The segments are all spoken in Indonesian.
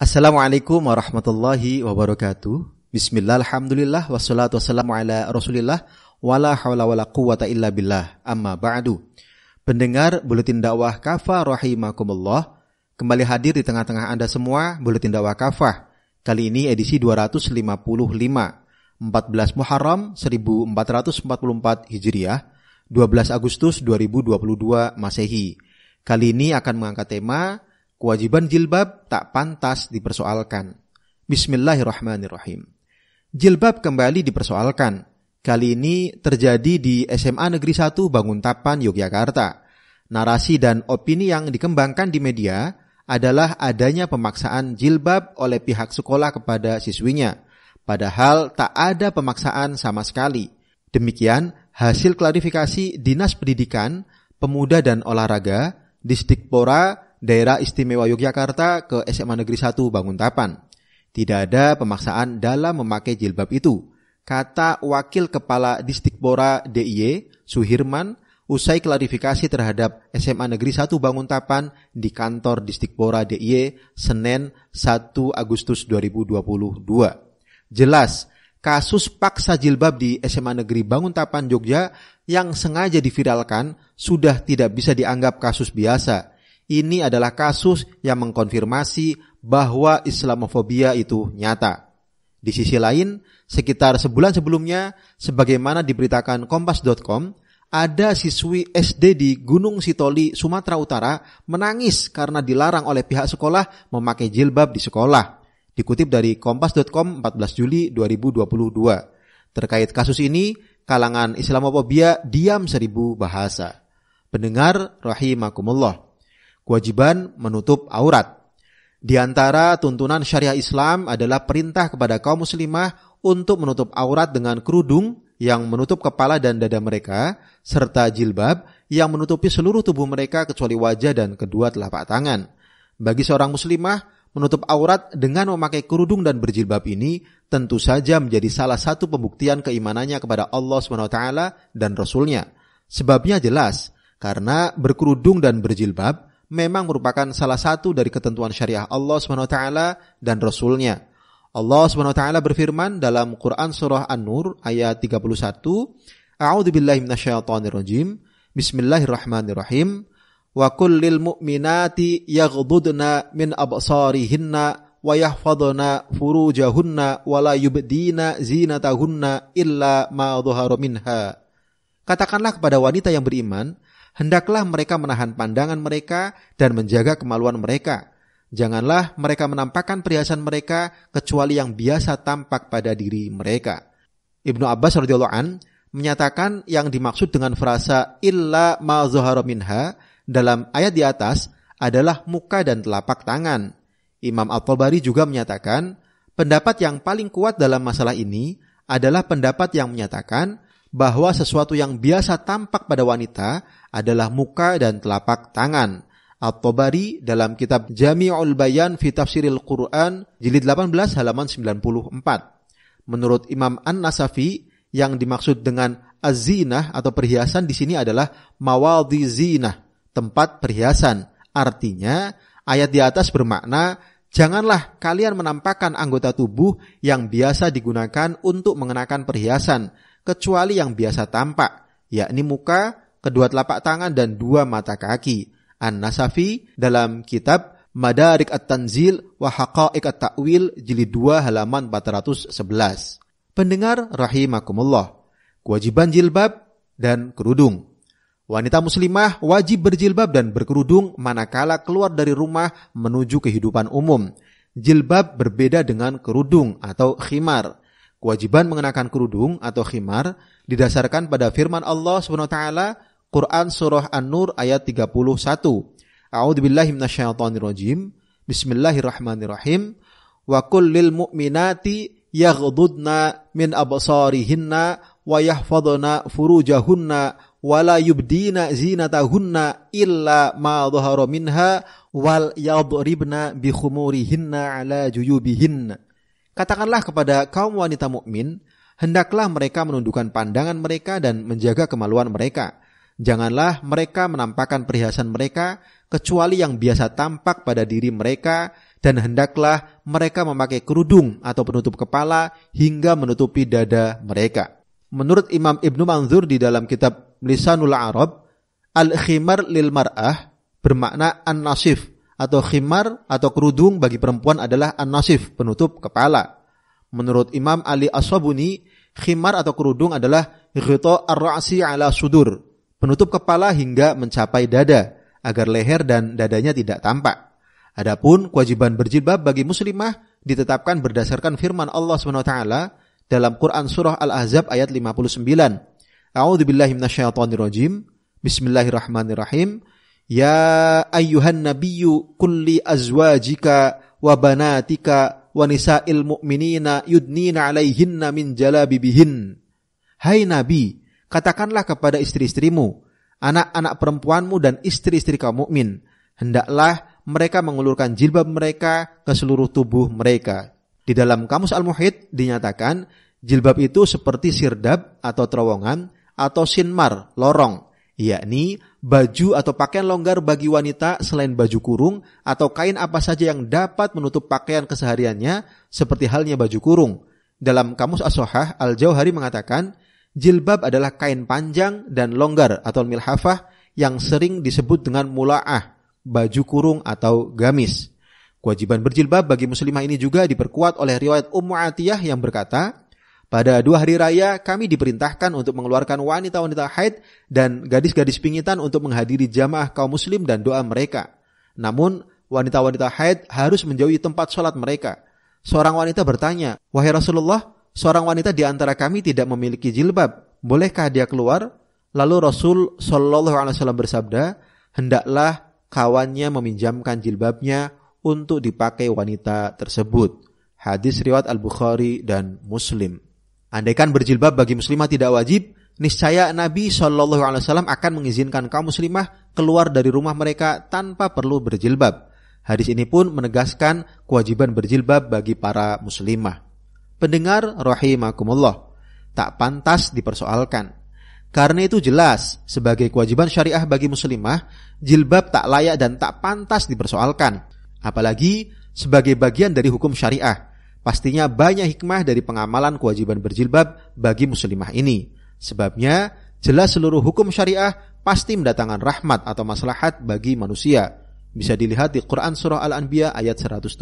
Assalamualaikum warahmatullahi wabarakatuh. Bismillah, alhamdulillah, wassalatu wassalamu ala rasulillah, wala hawla wala quwata illa billah, amma ba'du. Pendengar Buletin Dakwah Kafah rahimakumullah, kembali hadir di tengah-tengah Anda semua, Buletin Dakwah Kafah. Kali ini edisi 255, 14 Muharram 1444 Hijriah, 12 Agustus 2022 Masehi. Kali ini akan mengangkat tema Kewajiban jilbab tak pantas dipersoalkan. Bismillahirrahmanirrahim. Jilbab kembali dipersoalkan. Kali ini terjadi di SMA Negeri 1 Banguntapan, Yogyakarta. Narasi dan opini yang dikembangkan di media adalah adanya pemaksaan jilbab oleh pihak sekolah kepada siswinya. Padahal tak ada pemaksaan sama sekali. Demikian hasil klarifikasi Dinas Pendidikan, Pemuda dan Olahraga, Distikpora daerah istimewa Yogyakarta ke SMA Negeri 1 Banguntapan. Tidak ada pemaksaan dalam memakai jilbab itu. Kata Wakil Kepala Distikbora DIY, Suhirman, usai klarifikasi terhadap SMA Negeri 1 Banguntapan di kantor Distikbora DIY Senin 1 Agustus 2022. Jelas, kasus paksa jilbab di SMA Negeri Banguntapan Jogja yang sengaja diviralkan sudah tidak bisa dianggap kasus biasa ini adalah kasus yang mengkonfirmasi bahwa Islamofobia itu nyata. Di sisi lain, sekitar sebulan sebelumnya, sebagaimana diberitakan kompas.com, ada siswi SD di Gunung Sitoli, Sumatera Utara menangis karena dilarang oleh pihak sekolah memakai jilbab di sekolah. Dikutip dari kompas.com 14 Juli 2022. Terkait kasus ini, kalangan Islamofobia diam seribu bahasa. Pendengar rahimakumullah kewajiban menutup aurat. Di antara tuntunan syariah Islam adalah perintah kepada kaum muslimah untuk menutup aurat dengan kerudung yang menutup kepala dan dada mereka, serta jilbab yang menutupi seluruh tubuh mereka kecuali wajah dan kedua telapak tangan. Bagi seorang muslimah, menutup aurat dengan memakai kerudung dan berjilbab ini tentu saja menjadi salah satu pembuktian keimanannya kepada Allah SWT dan Rasulnya. Sebabnya jelas, karena berkerudung dan berjilbab memang merupakan salah satu dari ketentuan syariah Allah SWT dan Rasulnya. Allah SWT berfirman dalam Quran Surah An-Nur ayat 31, A'udhu billahi minasyaitonirrajim, Bismillahirrahmanirrahim, Wa kullil mu'minati yaghdudna min absarihinna wa yahfadna furujahunna wa la yubdina zinatahunna illa ma minha. Katakanlah kepada wanita yang beriman, hendaklah mereka menahan pandangan mereka dan menjaga kemaluan mereka. Janganlah mereka menampakkan perhiasan mereka kecuali yang biasa tampak pada diri mereka. Ibnu Abbas radhiyallahu an menyatakan yang dimaksud dengan frasa illa ma minha dalam ayat di atas adalah muka dan telapak tangan. Imam At-Tabari juga menyatakan pendapat yang paling kuat dalam masalah ini adalah pendapat yang menyatakan bahwa sesuatu yang biasa tampak pada wanita adalah muka dan telapak tangan. At-Tabari dalam kitab Jami'ul Bayan fi Tafsiril Quran jilid 18 halaman 94. Menurut Imam An-Nasafi yang dimaksud dengan azinah atau perhiasan di sini adalah mawadhi zinah, tempat perhiasan. Artinya ayat di atas bermakna janganlah kalian menampakkan anggota tubuh yang biasa digunakan untuk mengenakan perhiasan kecuali yang biasa tampak, yakni muka, kedua telapak tangan dan dua mata kaki. An-Nasafi dalam kitab Madarik At-Tanzil wa Haqa'iq At-Ta'wil jilid 2 halaman 411. Pendengar rahimakumullah. Kewajiban jilbab dan kerudung. Wanita muslimah wajib berjilbab dan berkerudung manakala keluar dari rumah menuju kehidupan umum. Jilbab berbeda dengan kerudung atau khimar. Kewajiban mengenakan kerudung atau khimar didasarkan pada firman Allah SWT Quran surah An-Nur ayat 31. A'udzubillahi minasyaitonirrajim. Bismillahirrahmanirrahim. Wa kullil mu'minati yaghdudna min absarihinna wa yahfadna furujahunna wa la yubdina zinatahunna illa ma dhahara minha wal yadribna bi khumurihinna ala juyubihinna Katakanlah kepada kaum wanita mukmin, hendaklah mereka menundukkan pandangan mereka dan menjaga kemaluan mereka. Janganlah mereka menampakkan perhiasan mereka kecuali yang biasa tampak pada diri mereka dan hendaklah mereka memakai kerudung atau penutup kepala hingga menutupi dada mereka. Menurut Imam Ibnu Manzur di dalam kitab Lisanul Arab, al-khimar lil mar'ah bermakna an-nasif atau khimar atau kerudung bagi perempuan adalah an-nasif, penutup kepala. Menurut Imam Ali Aswabuni, khimar atau kerudung adalah ghita ar-ra'si ala sudur, penutup kepala hingga mencapai dada agar leher dan dadanya tidak tampak. Adapun kewajiban berjilbab bagi muslimah ditetapkan berdasarkan firman Allah SWT dalam Quran surah Al-Ahzab ayat 59. A'udzu billahi minasyaitonir rajim. Bismillahirrahmanirrahim. Ya ayyuhan nabiyyu kulli azwajika wa banatika wa nisa'il mu'minina yudnina 'alaihinna min jalabibihin. Hai Nabi, katakanlah kepada istri-istrimu, anak-anak perempuanmu dan istri-istri kaum mukmin, hendaklah mereka mengulurkan jilbab mereka ke seluruh tubuh mereka. Di dalam kamus Al-Muhid dinyatakan jilbab itu seperti sirdab atau terowongan atau sinmar, lorong, yakni baju atau pakaian longgar bagi wanita selain baju kurung atau kain apa saja yang dapat menutup pakaian kesehariannya seperti halnya baju kurung. Dalam kamus As-Sohah, Al-Jauhari mengatakan, jilbab adalah kain panjang dan longgar atau milhafah yang sering disebut dengan mula'ah baju kurung atau gamis. Kewajiban berjilbab bagi muslimah ini juga diperkuat oleh riwayat Ummu Atiyah yang berkata, pada dua hari raya kami diperintahkan untuk mengeluarkan wanita-wanita haid dan gadis-gadis pingitan untuk menghadiri jamaah kaum muslim dan doa mereka. Namun wanita-wanita haid harus menjauhi tempat sholat mereka. Seorang wanita bertanya, Wahai Rasulullah, seorang wanita di antara kami tidak memiliki jilbab. Bolehkah dia keluar? Lalu Rasul Shallallahu Alaihi Wasallam bersabda, hendaklah kawannya meminjamkan jilbabnya untuk dipakai wanita tersebut. Hadis riwayat Al-Bukhari dan Muslim. Andaikan berjilbab bagi muslimah tidak wajib, niscaya Nabi Shallallahu Alaihi Wasallam akan mengizinkan kaum muslimah keluar dari rumah mereka tanpa perlu berjilbab. Hadis ini pun menegaskan kewajiban berjilbab bagi para muslimah. Pendengar rahimakumullah, tak pantas dipersoalkan karena itu jelas, sebagai kewajiban syariah bagi muslimah, jilbab tak layak dan tak pantas dipersoalkan. Apalagi sebagai bagian dari hukum syariah. Pastinya banyak hikmah dari pengamalan kewajiban berjilbab bagi muslimah ini. Sebabnya, jelas seluruh hukum syariah pasti mendatangkan rahmat atau maslahat bagi manusia. Bisa dilihat di Quran Surah Al-Anbiya ayat 107.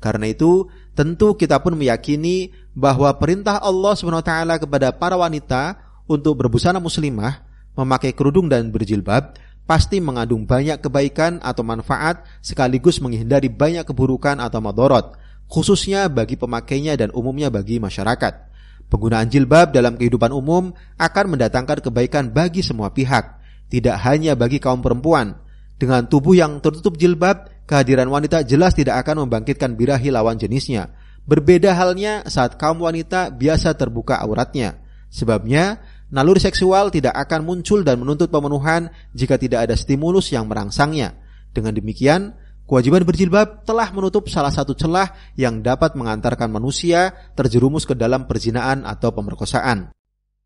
Karena itu, tentu kita pun meyakini bahwa perintah Allah SWT kepada para wanita untuk berbusana muslimah, memakai kerudung dan berjilbab, pasti mengandung banyak kebaikan atau manfaat sekaligus menghindari banyak keburukan atau madorot, khususnya bagi pemakainya dan umumnya bagi masyarakat. Penggunaan jilbab dalam kehidupan umum akan mendatangkan kebaikan bagi semua pihak, tidak hanya bagi kaum perempuan. Dengan tubuh yang tertutup jilbab, kehadiran wanita jelas tidak akan membangkitkan birahi lawan jenisnya. Berbeda halnya saat kaum wanita biasa terbuka auratnya. Sebabnya, naluri seksual tidak akan muncul dan menuntut pemenuhan jika tidak ada stimulus yang merangsangnya. Dengan demikian, kewajiban berjilbab telah menutup salah satu celah yang dapat mengantarkan manusia terjerumus ke dalam perzinaan atau pemerkosaan.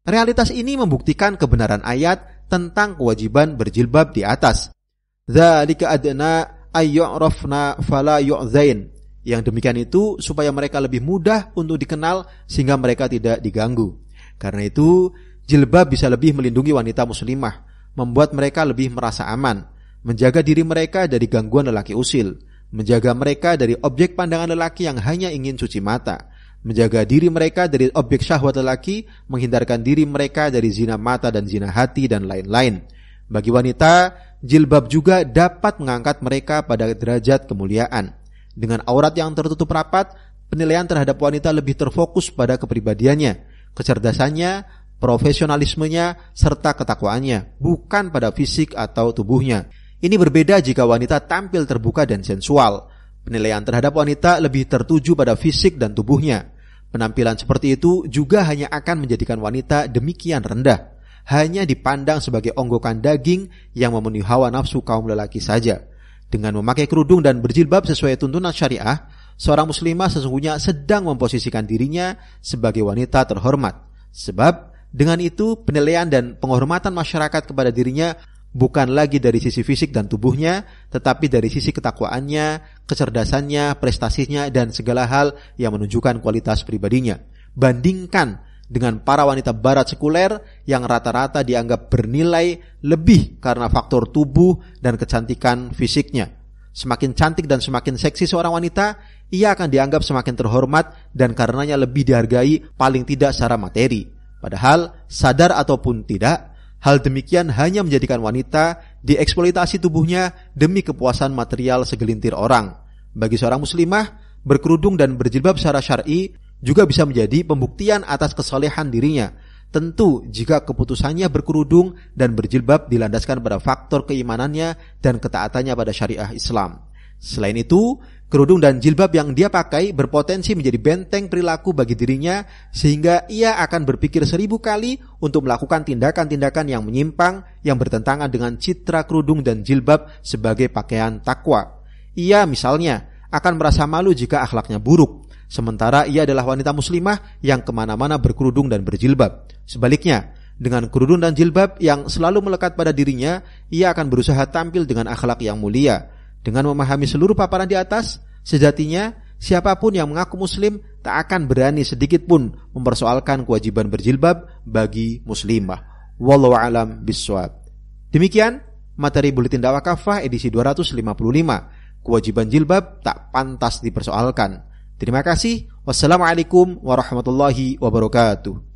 Realitas ini membuktikan kebenaran ayat tentang kewajiban berjilbab di atas. Dzalika adna ayyurafna fala yu'zain. Yang demikian itu supaya mereka lebih mudah untuk dikenal sehingga mereka tidak diganggu. Karena itu, Jilbab bisa lebih melindungi wanita muslimah, membuat mereka lebih merasa aman, menjaga diri mereka dari gangguan lelaki usil, menjaga mereka dari objek pandangan lelaki yang hanya ingin cuci mata, menjaga diri mereka dari objek syahwat lelaki, menghindarkan diri mereka dari zina mata dan zina hati dan lain-lain. Bagi wanita, jilbab juga dapat mengangkat mereka pada derajat kemuliaan. Dengan aurat yang tertutup rapat, penilaian terhadap wanita lebih terfokus pada kepribadiannya, kecerdasannya, profesionalismenya, serta ketakwaannya, bukan pada fisik atau tubuhnya. Ini berbeda jika wanita tampil terbuka dan sensual. Penilaian terhadap wanita lebih tertuju pada fisik dan tubuhnya. Penampilan seperti itu juga hanya akan menjadikan wanita demikian rendah. Hanya dipandang sebagai onggokan daging yang memenuhi hawa nafsu kaum lelaki saja. Dengan memakai kerudung dan berjilbab sesuai tuntunan syariah, seorang muslimah sesungguhnya sedang memposisikan dirinya sebagai wanita terhormat. Sebab dengan itu, penilaian dan penghormatan masyarakat kepada dirinya bukan lagi dari sisi fisik dan tubuhnya, tetapi dari sisi ketakwaannya, kecerdasannya, prestasinya, dan segala hal yang menunjukkan kualitas pribadinya. Bandingkan dengan para wanita barat sekuler yang rata-rata dianggap bernilai lebih karena faktor tubuh dan kecantikan fisiknya. Semakin cantik dan semakin seksi seorang wanita, ia akan dianggap semakin terhormat dan karenanya lebih dihargai paling tidak secara materi. Padahal sadar ataupun tidak, hal demikian hanya menjadikan wanita dieksploitasi tubuhnya demi kepuasan material segelintir orang. Bagi seorang muslimah, berkerudung dan berjilbab secara syar'i juga bisa menjadi pembuktian atas kesolehan dirinya. Tentu jika keputusannya berkerudung dan berjilbab dilandaskan pada faktor keimanannya dan ketaatannya pada syariah Islam. Selain itu, kerudung dan jilbab yang dia pakai berpotensi menjadi benteng perilaku bagi dirinya sehingga ia akan berpikir seribu kali untuk melakukan tindakan-tindakan yang menyimpang yang bertentangan dengan citra kerudung dan jilbab sebagai pakaian takwa. Ia misalnya akan merasa malu jika akhlaknya buruk, sementara ia adalah wanita muslimah yang ke mana-mana berkerudung dan berjilbab. Sebaliknya, dengan kerudung dan jilbab yang selalu melekat pada dirinya, ia akan berusaha tampil dengan akhlak yang mulia. Dengan memahami seluruh paparan di atas, sejatinya siapa pun yang mengaku muslim tak akan berani sedikit pun mempersoalkan kewajiban berjilbab bagi muslimah. Wallahu alam biswab. Demikian materi buletin dakwah kafah edisi 255. Kewajiban jilbab tak pantas dipersoalkan. Terima kasih. Wassalamualaikum warahmatullahi wabarakatuh.